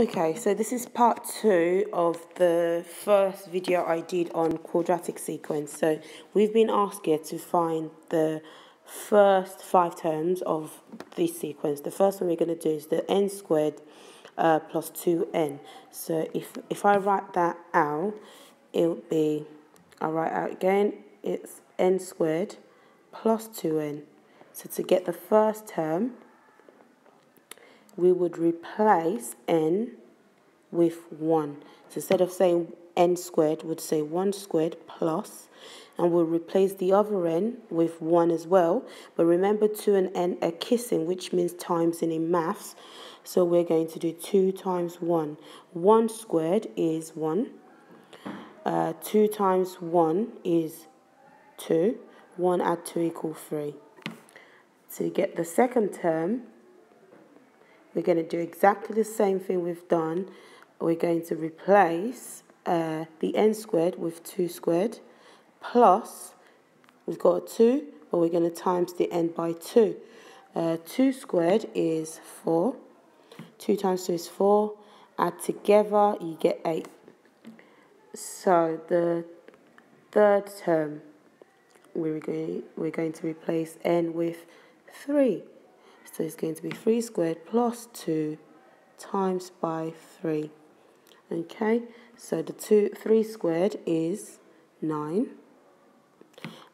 Okay, so this is part two of the first video I did on quadratic sequence. So we've been asked here to find the first five terms of this sequence. The first one we're going to do is the n squared uh, plus 2n. So if, if I write that out, it'll be, I'll write out again, it's n squared plus 2n. So to get the first term, we would replace n with 1. So instead of saying n squared, we'd say 1 squared plus, and we'll replace the other n with 1 as well. But remember 2 and n are kissing, which means times in maths. So we're going to do 2 times 1. 1 squared is 1. Uh, 2 times 1 is 2. 1 add 2 equals 3. To get the second term, we're going to do exactly the same thing we've done. We're going to replace uh, the n squared with 2 squared plus, we've got 2, but we're going to times the n by 2. Uh, 2 squared is 4. 2 times 2 is 4. Add together, you get 8. So the third term, we're going, we're going to replace n with 3. So it's going to be 3 squared plus 2 times by 3. Okay, so the two, 3 squared is 9.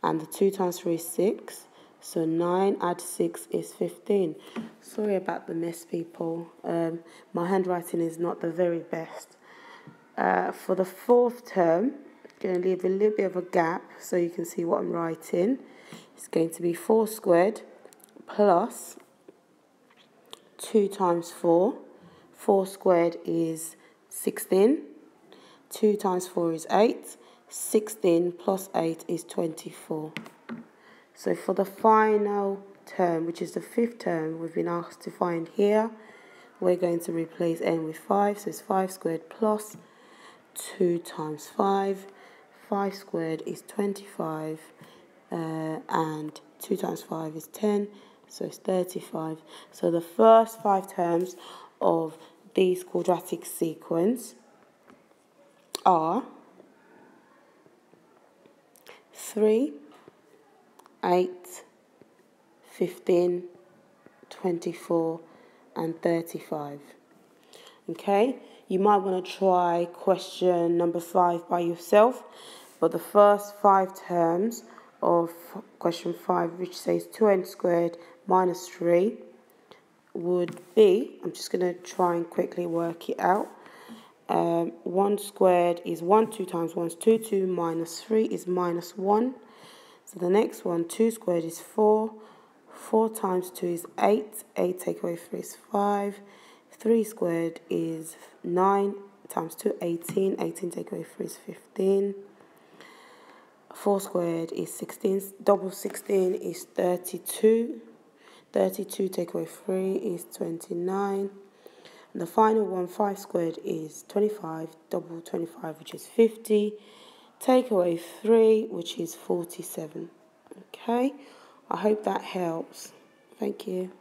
And the 2 times 3 is 6. So 9 add 6 is 15. Sorry about the mess, people. Um, my handwriting is not the very best. Uh, for the fourth term, I'm going to leave a little bit of a gap so you can see what I'm writing. It's going to be 4 squared plus 2 times 4. 4 squared is 16. 2 times 4 is 8. 16 plus 8 is 24. So for the final term, which is the fifth term, we've been asked to find here, we're going to replace n with 5. So it's 5 squared plus 2 times 5. 5 squared is 25. Uh, and 2 times 5 is 10 so it's 35. So the first five terms of this quadratic sequence are 3, 8, 15, 24, and 35. Okay, you might want to try question number 5 by yourself, but the first five terms of question 5, which says 2n squared minus 3 would be, I'm just going to try and quickly work it out. Um, 1 squared is 1, 2 times 1 is 2, 2 minus 3 is minus 1. So the next one, 2 squared is 4, 4 times 2 is 8, 8 take away 3 is 5, 3 squared is 9 times 2, 18, 18 take away 3 is 15. 4 squared is 16, double 16 is 32. 32 take away 3 is 29. And the final one, 5 squared, is 25. Double 25, which is 50. Take away 3, which is 47. Okay, I hope that helps. Thank you.